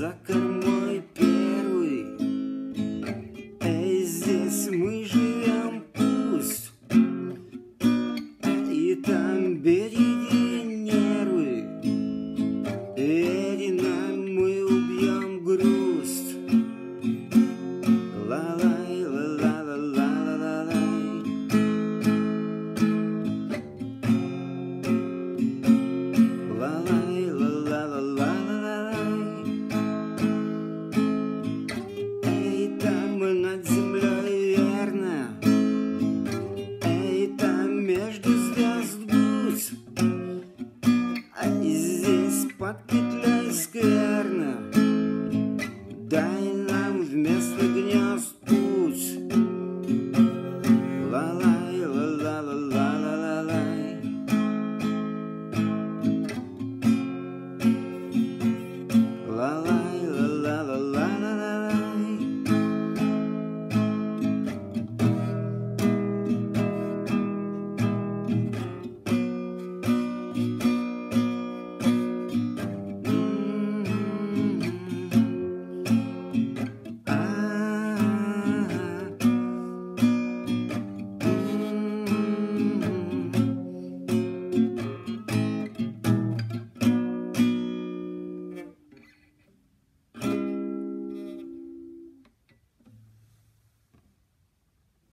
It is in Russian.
за кормой Atgit leskerne, der